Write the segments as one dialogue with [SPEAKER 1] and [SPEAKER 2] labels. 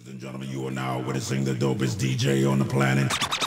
[SPEAKER 1] Ladies and gentlemen, you are now witnessing the dopest DJ on the planet.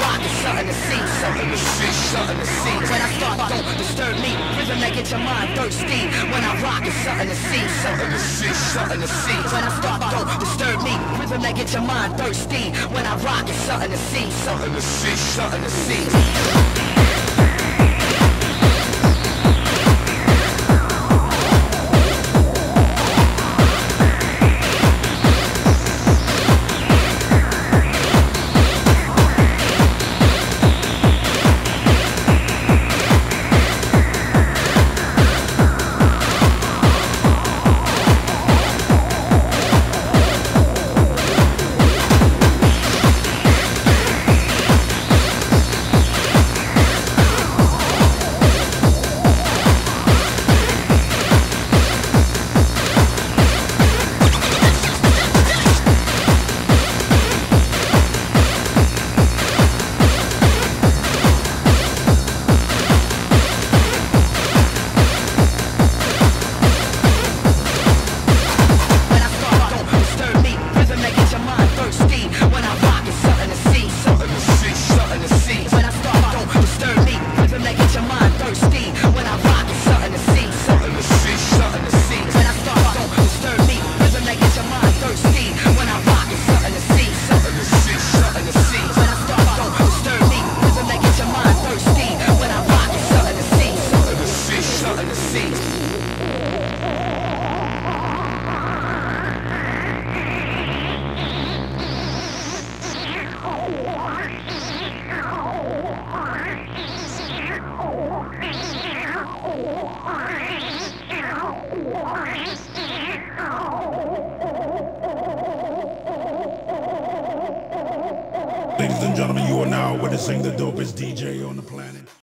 [SPEAKER 2] Rock, it's something to see, something to see, something to see. When I start, don't disturb me. Rhythm that get your mind thirsty. When I rock, it's something to see, something to see, something to see. When I start, don't disturb me. Rhythm that get your mind thirsty. When I rock, it's something to see, something to see, something to see.
[SPEAKER 1] Ladies and gentlemen, you are now witnessing the dopest DJ on the planet.